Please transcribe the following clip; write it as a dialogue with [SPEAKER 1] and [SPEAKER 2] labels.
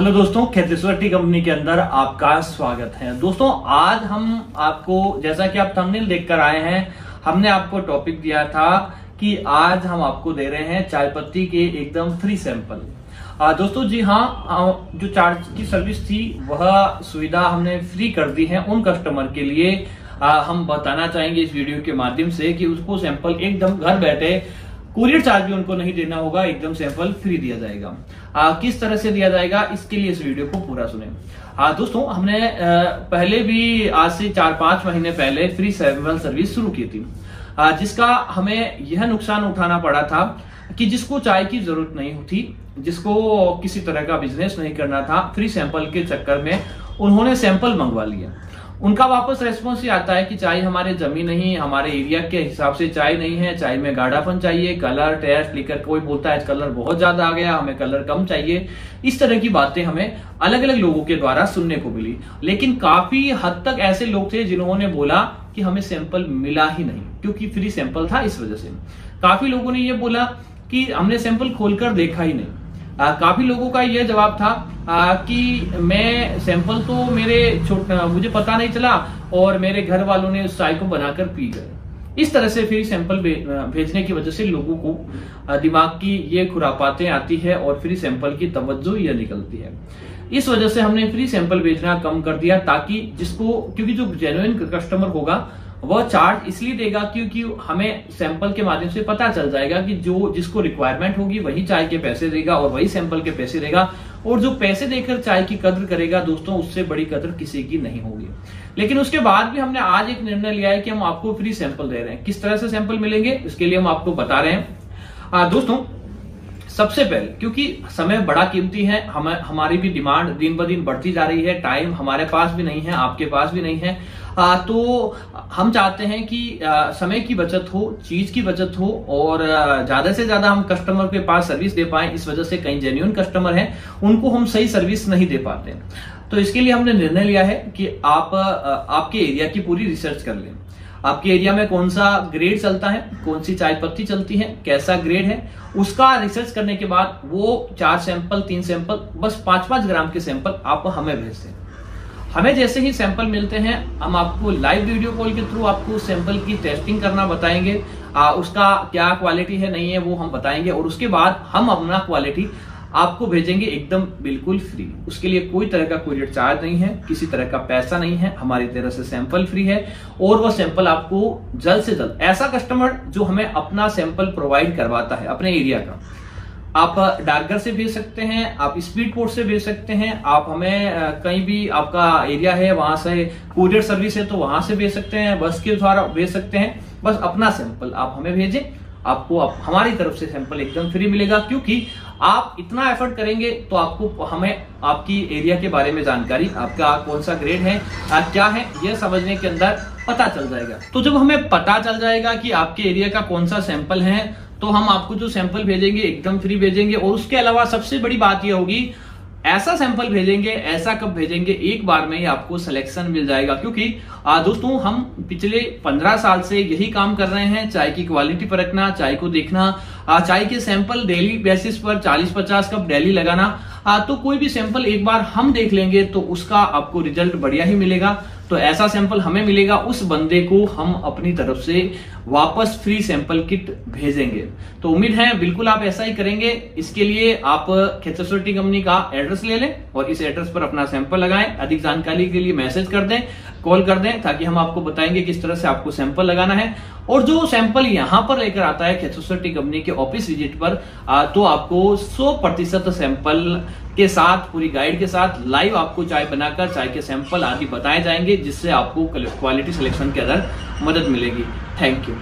[SPEAKER 1] Hello दोस्तों Kheteshwar T company के अंदर आपका स्वागत है। दोस्तों आज हम आपको जैसा कि आप थंबनेल देखकर आए हैं हमने आपको टॉपिक दिया था कि आज हम आपको दे रहे हैं चाय पत्ती के एकदम फ्री सैंपल दोस्तों जी हाँ जो चार्ज की सर्विस थी वह सुविधा हमने फ्री कर दी है उन कस्टमर के लिए। आ, हम बताना चाहेंगे इस वीडियो के माध्यम से कि उसको सैंपल एकदम घर बैठे कुरियर चार्ज भी उनको नहीं देना होगा एकदम सैंपल फ्री दिया जाएगा। आ, किस तरह से दिया जाएगा इसके लिए इस वीडियो को पूरा सुने। आ, दोस्तों हमने आ, पहले भी आज से चार पाँच महीने पहले फ्री सैंपल सर्विस शुरू की थी। आ, जिसका हमें यह नुकसान उठाना पड़ा था कि जिसको चाय की ज़रूरत नहीं थी जिसको किसी तरह का बिज़नेस नहीं करना था फ्री सैंपल के चक्कर में उन्होंने सैंपल मंगवा लिया। उनका वापस रेस्पॉन्स ही आता है कि चाय हमारे ज़मीन नहीं हमारे एरिया के हिसाब से चाय नहीं है, चाय में गाढ़ापन चाहिए कलर टेस्ट लिकर कोई बोलता है कलर बहुत ज़्यादा आ गया, हमें कलर कम चाहिए। इस तरह की बातें हमें अलग अलग लोगों के द्वारा सुनने को मिली। लेकिन काफ़ी हद तक ऐसे लोग थे जिन्होंने बोला कि हमें सैंपल मिला ही नहीं, क्योंकि फ्री सैंपल था इस वजह से। काफ़ी लोगों ने यह बोला कि हमने सैंपल खोलकर देखा ही नहीं। आ, काफ़ी लोगों का यह जवाब था आ, कि मैं सैंपल तो मेरे मुझे पता नहीं चला और मेरे घर वालों ने उस चाय को बनाकर पी गए। इस तरह से फिर सैंपल भेजने की वजह से लोगों को दिमाग की ये खुरापातें आती है और फ्री सैंपल की तवज्जो यह निकलती है। इस वजह से हमने फ्री सैंपल भेजना कम कर दिया ताकि जिसको क्योंकि जो जेन्युइन कस्टमर होगा वह चार्ज इसलिए देगा क्योंकि हमें सैंपल के माध्यम से पता चल जाएगा कि जो जिसको रिक्वायरमेंट होगी वही चाय के पैसे देगा और वही सैंपल के पैसे देगा और जो पैसे देकर चाय की कदर करेगा दोस्तों उससे बड़ी कदर किसी की नहीं होगी। लेकिन उसके बाद भी हमने आज एक निर्णय लिया है कि हम आपको फ्री सैंपल दे रहे हैं। किस तरह से सैंपल मिलेंगे इसके लिए हम आपको बता रहे हैं। आ, दोस्तों सबसे पहले क्योंकि समय बड़ा कीमती है हम हमारी भी डिमांड दिन ब दिन बढ़ती जा रही है टाइम हमारे पास भी नहीं है आपके पास भी नहीं है आ, तो हम चाहते हैं कि आ, समय की बचत हो चीज़ की बचत हो और ज़्यादा से ज़्यादा हम कस्टमर के पास सर्विस दे पाए इस वजह से कई जेन्यून कस्टमर हैं उनको हम सही सर्विस नहीं दे पाते। तो इसके लिए हमने निर्णय लिया है कि आप आपके एरिया की पूरी रिसर्च कर लें। आपके एरिया में कौन सा ग्रेड चलता है कौन सी चाय पत्ती चलती है कैसा ग्रेड है उसका रिसर्च करने के बाद वो चार सैंपल तीन सैंपल बस पाँच पाँच ग्राम के सैंपल आप हमें भेजते हैं हमें जैसे ही सैंपल मिलते हैं हम आपको लाइव वीडियो कॉल के थ्रू आपको सैंपल की टेस्टिंग करना बताएँगे। आ, उसका क्या क्वालिटी है नहीं है वो हम बताएँगे। और उसके बाद हम अपना क्वालिटी आपको भेजेंगे एकदम बिल्कुल फ्री उसके लिए कोई तरह का कोरियर चार्ज नहीं है किसी तरह का पैसा नहीं है हमारी तरह से सैंपल फ्री है। और वो सैंपल आपको जल्द से जल्द ऐसा कस्टमर जो हमें अपना सैंपल प्रोवाइड करवाता है अपने एरिया का। आप डार्गर से भेज सकते हैं आप स्पीड पोर्ट से भेज सकते हैं आप हमें कहीं भी आपका एरिया है वहाँ से कुरियर सर्विस है तो वहाँ से भेज सकते हैं बस के द्वारा भेज सकते हैं। बस अपना सैंपल आप हमें भेजें आपको आप, हमारी तरफ़ से सैंपल एकदम फ्री मिलेगा क्योंकि आप इतना एफर्ट करेंगे तो आपको हमें आपकी एरिया के बारे में जानकारी आपका कौन सा ग्रेड है आप क्या है यह समझने के अंदर पता चल जाएगा। तो जब हमें पता चल जाएगा कि आपके एरिया का कौन सा सैंपल है तो हम आपको जो सैंपल भेजेंगे, एकदम फ्री भेजेंगे और उसके अलावा सबसे बड़ी बात यह होगी, ऐसा सैंपल भेजेंगे, ऐसा कब भेजेंगे, एक बार में ही आपको सिलेक्शन मिल जाएगा। क्योंकि दोस्तों, हम पिछले पंद्रह साल से यही काम कर रहे हैं, चाय की क्वालिटी परखना, चाय को देखना चाय के सैंपल डेली बेसिस पर 40-50 कप डेली लगाना तो कोई भी सैंपल एक बार हम देख लेंगे तो उसका आपको रिज़ल्ट बढ़िया ही मिलेगा। तो ऐसा सैंपल हमें मिलेगा, उस बंदे को हम अपनी तरफ़ से वापस फ्री सैंपल किट भेजेंगे। तो उम्मीद है, बिल्कुल आप ऐसा ही करेंगे। इसके लिए आप खेतसोटी कंपनी का एड्रेस ले लें और इस एड्रेस पर अपना सैंपल लगाएँ। अधिक जानकारी के लिए मैसेज कर दें कॉल कर दें, ताकि हम आपको बताएँगे किस तरह से आपको सैंपल लगाना है। और जो सैंपल यहाँ पर लेकर आता है खेतसोटी कंपनी के ऑफ़िस विज़िट पर तो आपको 100 प्रतिशत सैंपल के साथ, पूरी गाइड के साथ लाइव आपको चाय बनाकर, चाय के सैंपल आदि बताए जाएँगे, जिससे आपको क्वालिटी सिलेक्शन के अंदर मदद मिलेगी। Thank you